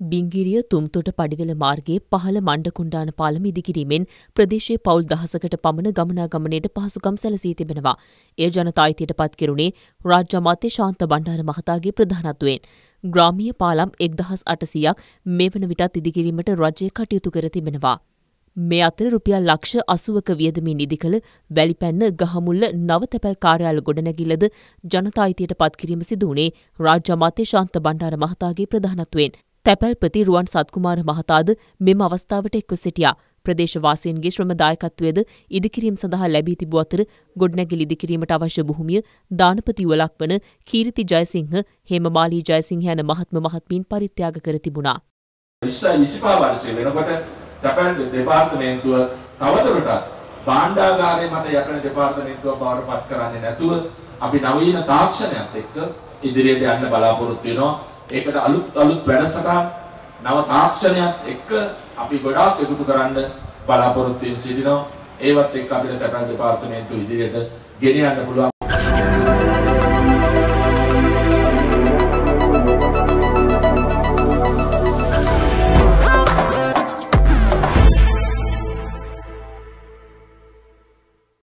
බිංගිරිය තුම්තොට පඩිවෙල මාර්ගයේ පහළ මණ්ඩකුණ්ඩාන පාලම ඉදිකිරීමෙන් ප්‍රදේශයේ පවුල් දහසකට පමණ ගමනාගමනයට පහසුකම් සැලසී තිබෙනවා. එය ජනතා අයිතියට පත් කෙරුණේ රාජ්‍ය අමාත්‍ය ශාන්ත බණ්ඩාර මහතාගේ ප්‍රධානත්වයෙන්. ග්‍රාමීය පාලම් එක්දහස් අටසියක් මේ වන විටත් ඉදිකිරීමට රජය කටයුතු කර තිබෙනවා. මේ අතර රුපියල් ලක්ෂ අසුවක වියදමින් ඉදිකළ වැලිපැන්න ගහමුල්ල නවතැපැල් කාර්යාල ගොඩනැගිල්ලද ජනතා අයිතියට පත්කිරීම සිදුවනේ රාජ්‍ය අමාත්‍ය ශාන්ත බණ්ඩාර මහතාගේ ප්‍රධානත්වයෙන්. තැපැල්පති රුවන් සත්කුමාර මහතාද මෙම අවස්ථාවට එක්ව සිටියා. ප්‍රදේශවාසීන්ගේ ශ්‍රම දායකත්වයද ඉදිකිරීම සඳහා ලැබී තිබූ අතර ගොඩනැගිලි ඉදිකිරීමට අවශ්‍ය භූමිය දානපති යුවලක් වන කීර්ති ජයසිංහ හේමමාලී ජයසිංහ යන මහත්ම මහත්මීන් පරිත්‍යාග කර තිබුණා. 2025 වර්ෂය වෙනකොට තැපැල් දෙපාර්තමේන්තුව තවදුරටත් භාණ්ඩාගාරයේ මත යටන දෙපාර්තමේන්තුව බවට පත් කරන්නේ නැතුව අපි නවීන තාක්ෂණයත් එක්ක ඉදිරියට යන්න බලාපොරොත්තු වෙනවා. ඒකට අලුත් අලුත් වැඩසටහන් නව තාක්ෂණයත් එක්ක අපි ගොඩාක් එකතු කරන්න බලාපොරොත්තු වෙන සිටිනවා. ඒවත් එක්ක අපිට තැපැල් දෙපාර්තමේන්තුව ඉදිරියට ගෙන යන්න පුළුවන්